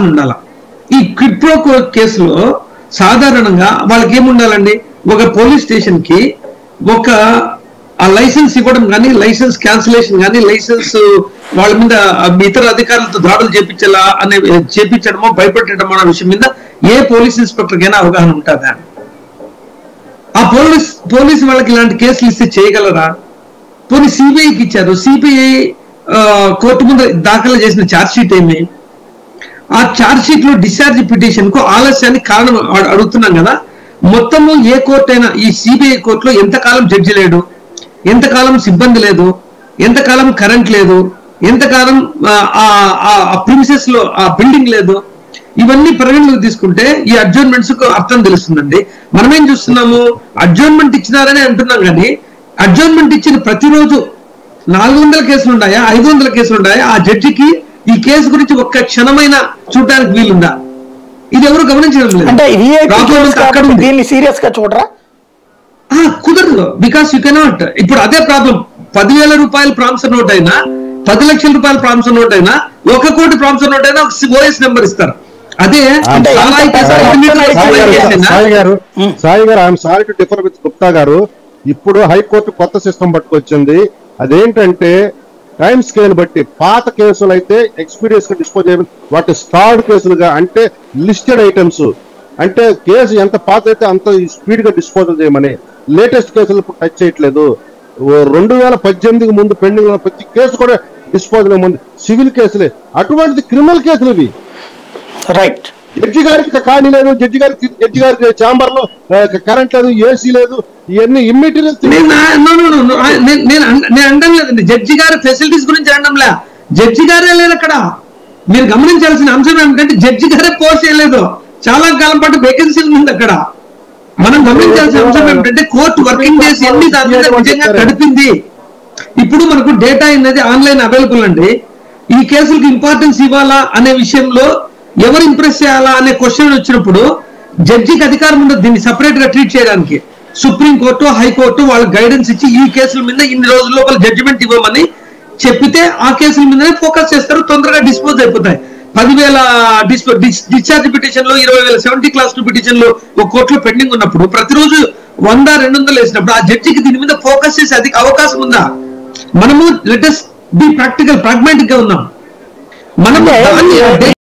అని ఉండాల? ఈ క్విడ్ కేసులో సాధారణంగా వాళ్ళకి ఏముండాలండి ఒక పోలీస్ స్టేషన్కి ఒక ఆ లైసెన్స్ ఇవ్వడం కానీ లైసెన్స్ క్యాన్సిలేషన్ కానీ లైసెన్స్ వాళ్ళ మీద ఇతర అధికారులతో దాడులు చేపించాలా అనే చేపించడమో భయపెట్టడమో అనే విషయం మీద ఏ పోలీస్ ఇన్స్పెక్టర్కైనా అవగాహన ఉంటుందా? ఆ పోలీస్ పోలీస్ వాళ్ళకి ఇలాంటి కేసులు ఇస్తే చేయగలరా? పోనీ సిబిఐకి ఇచ్చారు. సిబిఐ కోర్టు ముందు దాఖలు చేసిన ఛార్జ్ షీట్ ఏమి? ఆ ఛార్జ్ షీట్లో డిశ్చార్జ్ పిటిషన్కు ఆలస్యానికి కారణం అడుగుతున్నాం కదా. మొత్తము ఏ కోర్టు అయినా ఈ సిబిఐ కోర్టులో ఎంతకాలం జడ్జి లేడు? ఎంతకాలం సిబ్బంది లేదు? ఎంతకాలం కరెంట్ లేదు? ఎంతకాలం ఆ ప్రిన్సెస్లో ఆ బిల్డింగ్ లేదు? ఇవన్నీ పరిగణలోకి తీసుకుంటే ఈ అడ్జర్న్మెంట్స్కు అర్థం తెలుస్తుందండి. మనమేం చూస్తున్నాము? అడ్జర్న్మెంట్ ఇచ్చినారని అంటున్నాం కానీ అడ్జర్న్మెంట్ ఇచ్చిన ప్రతిరోజు నాలుగు వందల కేసులు ఉన్నాయా ఐదు వందల కేసులు ఉన్నాయా ఆ జడ్జికి ఈ కేసు గురించి ఒక్క క్షణమైన చూడడానికి వీలుందా? ఇది ఎవరు గమనించడం లేదు. అంటే. దీన్ని సీరియస్గా చూడరా? ఆ, కుదరదు. బికాస్ యూ కెనాట్ ఇప్పుడు అదే ప్రాబ్లం. పదివేల రూపాయల ప్రాంసర్ నోట్ అయినా పది లక్షల రూపాయల ప్రాంసర్ నోట్ అయినా ఒక కోటి ప్రాంసర్ నోట్ అయినా ఒక ఓఎస్ నెంబర్ ఇస్తారు. అదే గారు సాయి గారు I'm sorry to differ with Gupta గారు. ఇప్పుడు హైకోర్టు కొత్త సిస్టమ్ పట్టుకొచ్చింది. అదేంటంటే టైం స్కేల్ బట్టి పాత కేసులు అయితే ఎక్స్పీరియన్స్గా డిస్పోజ్ చేయాలి వాటి స్టార్డ్ కేసులుగా అంటే లిస్టెడ్ ఐటమ్స్. అంటే కేసు ఎంత పాత అయితే అంత స్పీడ్గా డిస్పోజల్ చేయమని. లేటెస్ట్ కేసులు టచ్ చేయట్లేదు. ఓ రెండు వేల పద్దెనిమిదికి ముందు పెండింగ్ ఉన్న ప్రతి కేసు కూడా డిస్పోజల్ ముందు సివిల్ కేసులే. అటువంటిది క్రిమినల్ కేసులు ఇవి. రైట్ జడ్జి గారికి ఖాళీ లేదు జడ్జి గారికి జడ్జి గారికి ఛాంబర్లో కరెంట్ లేదు ఏసీ లేదు ఇవన్నీ ఇమ్మెటీరియల్ నేను అనడం లేదండి. జడ్జి గారి ఫెసిలిటీస్ గురించి అనడంలే జడ్జి గారే లేదు అక్కడ. మీరు గమనించాల్సిన అంశం ఏమిటంటే జడ్జి గారే పోస్ట్ చేయలేదు. చాలా కాలం పాటు వేకెన్సీ ఉంది అక్కడ. మనం గమనించాల్సిన అంశం ఏమిటంటే కోర్టు వర్కింగ్ డేస్ ఎన్ని దాని మీద నిజంగా గడిపింది? ఇప్పుడు మనకు డేటా అనేది ఆన్లైన్ అవైలబుల్ అండి. ఈ కేసులకు ఇంపార్టెన్స్ ఇవ్వాలా అనే విషయంలో ఎవరు ఇంప్రెస్ చేయాలా అనే క్వశ్చన్ వచ్చినప్పుడు జడ్జికి అధికారం ఉండదు దీన్ని సపరేట్గా ట్రీట్ చేయడానికి. సుప్రీం కోర్టు హైకోర్టు వాళ్ళకి గైడెన్స్ ఇచ్చి ఈ కేసుల మీద ఇన్ని రోజుల లోపల జడ్జిమెంట్ ఇవ్వమని చెప్పితే ఆ కేసుల మీదనే ఫోకస్ చేస్తారు తొందరగా డిస్పోజ్ అయిపోతాయి. పదివేల డిస్పో డిశ్చార్జ్ పిటిషన్లో ఇరవై వేల సెవెంటీ క్లాస్ పిటిషన్లో ఒక కోర్టులో పెండింగ్ ఉన్నప్పుడు ప్రతిరోజు వంద రెండు వందలు వేసినప్పుడు ఆ జడ్జికి దీని మీద ఫోకస్ చేసే అది అవకాశం ఉందా? మనము లెటెస్ట్ బి ప్రాక్టికల్ ప్రాగ్మాటిక్గా ఉన్నాం. మనము